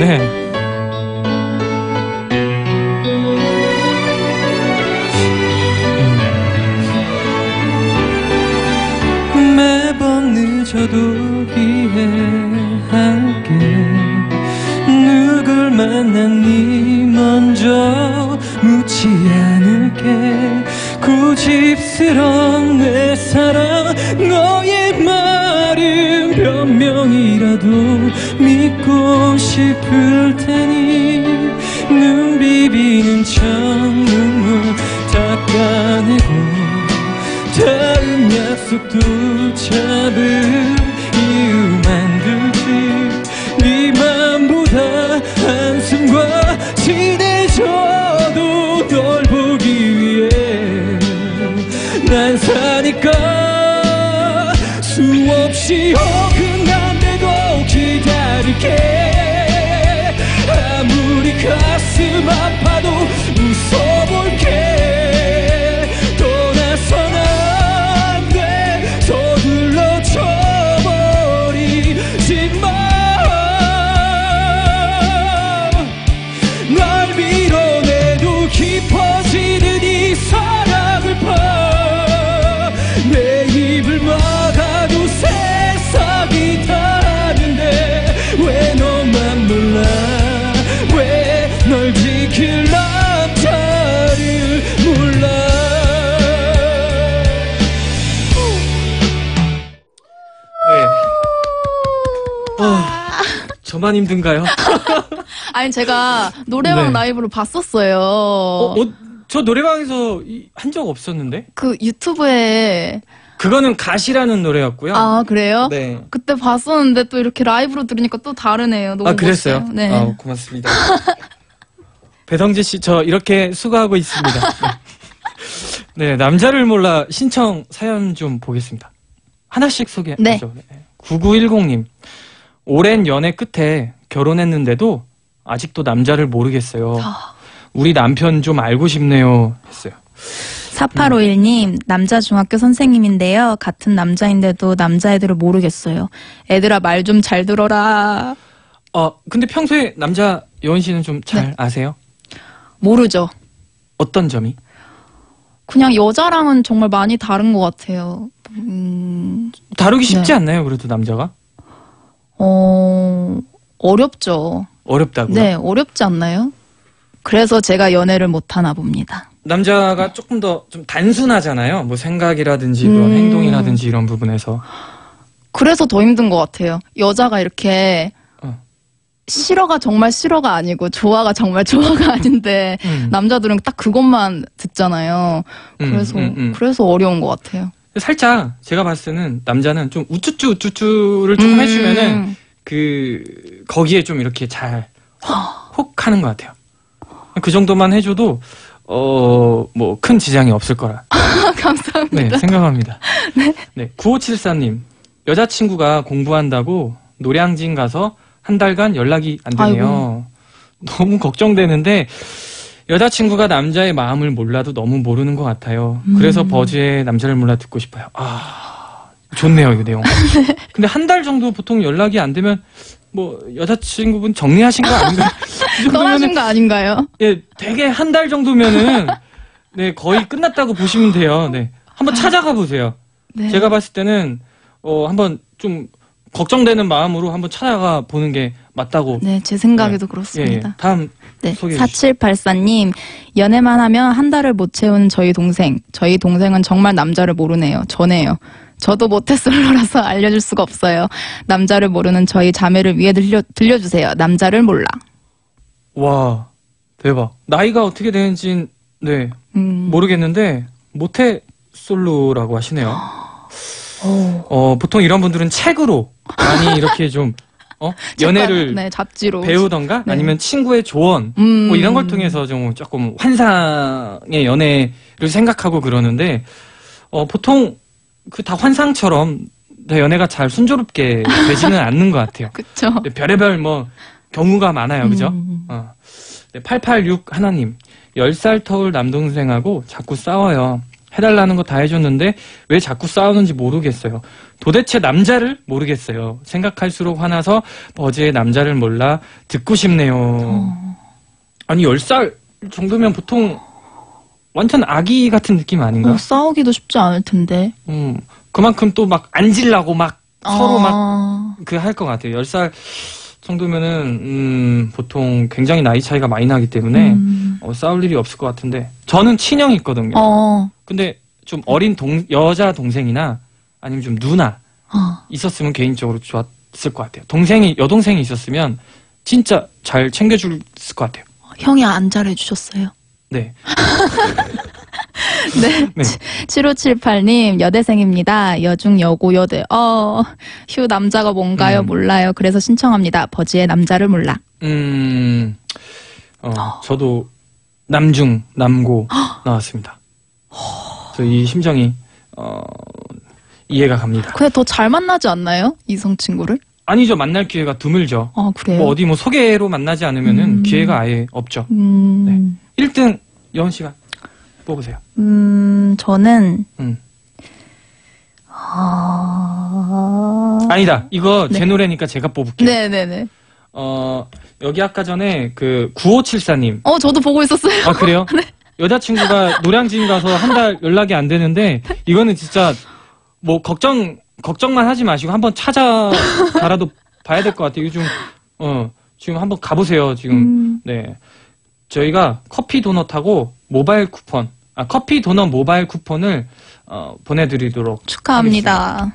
네. 변명이라도 믿고 싶을 테니 눈 비비는 척 눈물 닦아내고 다음 약속도 잡을 이유 만들지. 네 맘보다 한숨과 친해져도 널 보기 위해 난 사니까 수없이 저만 힘든가요? 아니 제가 노래방 네. 라이브를 봤었어요. 어, 어, 저 노래방에서 한 적 없었는데? 그 유튜브에 그거는 가시라는 노래였고요. 아 그래요? 네. 그때 봤었는데 또 이렇게 라이브로 들으니까 또 다르네요. 너무 아, 그랬어요? 멋져요. 네. 아, 고맙습니다. 배성재 씨, 저 이렇게 수고하고 있습니다. 네. 네, 남자를 몰라 신청 사연 좀 보겠습니다. 하나씩 소개하죠. 네. 9910님. 오랜 연애 끝에 결혼했는데도 아직도 남자를 모르겠어요. 아. 우리 남편 좀 알고 싶네요. 했어요. 4851님, 남자 중학교 선생님인데요. 같은 남자인데도 남자애들을 모르겠어요. 애들아, 말 좀 잘 들어라. 어, 근데 평소에 남자 여원 씨는 좀 잘 네. 아세요? 모르죠. 어떤 점이? 그냥 여자랑은 정말 많이 다른 것 같아요. 음, 다루기 쉽지 네. 않나요, 그래도 남자가? 어, 어렵죠. 어렵다고요? 네, 어렵지 않나요? 그래서 제가 연애를 못 하나 봅니다. 남자가 조금 더 좀 단순하잖아요. 뭐 생각이라든지 그런 음. 행동이라든지 이런 부분에서. 그래서 더 힘든 것 같아요. 여자가 이렇게 어. 싫어가 정말 싫어가 아니고 좋아가 정말 좋아가 아닌데 음. 남자들은 딱 그것만 듣잖아요. 음, 그래서 음, 음. 그래서 어려운 것 같아요. 살짝 제가 봤을 때는 남자는 좀 우쭈쭈 우쭈쭈를 조금 음. 해주면은 그 거기에 좀 이렇게 잘 혹 하는 것 같아요. 그 정도만 해줘도 어 뭐 큰 지장이 없을 거라 감사합니다. 네 생각합니다. 네 9574님 여자친구가 공부한다고 노량진 가서 한 달간 연락이 안 되네요. 너무 걱정되는데 여자친구가 남자의 마음을 몰라도 너무 모르는 것 같아요. 그래서 버즈의 남자를 몰라 듣고 싶어요. 아 좋네요 이 내용. 근데 한 달 정도 보통 연락이 안 되면 뭐 여자친구분 정리하신 거 아닌가요? 이 떠나신 거 아닌가요? 예 되게 한 달 정도면은 네 거의 끝났다고 보시면 돼요. 네 한번 찾아가 보세요. 네. 제가 봤을 때는 어 한번 좀 걱정되는 마음으로 한번 찾아가 보는 게 맞다고. 네, 제 생각에도 예, 예. 그렇습니다. 다음 네, 소개해 4784님, 연애만 하면 한 달을 못 채우는 저희 동생. 저희 동생은 정말 남자를 모르네요. 전해요. 저도 모태솔로라서 알려줄 수가 없어요. 남자를 모르는 저희 자매를 위해 들려, 들려주세요. 남자를 몰라. 와 대박. 나이가 어떻게 되는지 네 음, 모르겠는데 모태 솔로라고 하시네요. 어 보통 이런 분들은 책으로 많이 이렇게 좀 어? 연애를 네, 잡지로. 배우던가 네. 아니면 친구의 조언 음. 뭐 이런 걸 통해서 좀 조금 환상의 연애를 생각하고 그러는데 어 보통 그 다 환상처럼 다 연애가 잘 순조롭게 되지는 않는 것 같아요. 그쵸. 네, 별의별 뭐 경우가 많아요, 그죠? 음. 어. 네, 886 하나님 10살 터울 남동생하고 자꾸 싸워요. 해달라는 거 다 해줬는데 왜 자꾸 싸우는지 모르겠어요. 도대체 남자를 모르겠어요. 생각할수록 화나서 버즈의 남자를 몰라 듣고 싶네요. 어. 아니 10살 정도면 보통 완전 아기 같은 느낌 아닌가? 어, 싸우기도 쉽지 않을 텐데. 음, 그만큼 또막 앉으려고 막 서로 막 아, 그할 것 같아요. 10살 정도면은 음, 보통 굉장히 나이 차이가 많이 나기 때문에 음. 어, 싸울 일이 없을 것 같은데 저는 친형이 있거든요. 어, 근데 좀 어린 동 여자 동생이나 아니면 좀 누나 어. 있었으면 개인적으로 좋았을 것 같아요. 동생이 여동생이 있었으면 진짜 잘 챙겨줄 것 같아요. 형이 안 잘해주셨어요. 네. 네. 네. 7578님, 여대생입니다. 여중, 여고, 여대. 어, 휴, 남자가 뭔가요? 음. 몰라요. 그래서 신청합니다. 버지의 남자를 몰라. 음, 어, 저도 남중, 남고 나왔습니다. 저이 심정이, 어, 이해가 갑니다. 근데 더 잘 만나지 않나요? 이성 친구를? 아니죠. 만날 기회가 드물죠. 아, 그래요? 뭐 어디 뭐 소개로 만나지 않으면은 음. 기회가 아예 없죠. 음, 1등 여은 씨가 뽑으세요. 음, 저는, 음. 아, 아니다. 이거 네. 제 노래니까 제가 뽑을게요. 네네네. 어, 여기 아까 전에 그 9574님. 어, 저도 보고 있었어요. 아, 그래요? 여자친구가 노량진 가서 한 달 연락이 안 되는데, 이거는 진짜, 뭐, 걱정, 걱정만 하지 마시고 한번 찾아가라도 봐야 될 것 같아요. 요즘, 어, 지금 한번 가보세요. 지금, 음, 네. 저희가 커피 도넛하고 모바일 쿠폰, 아, 커피 도넛 모바일 쿠폰을, 어, 보내드리도록 축하합니다.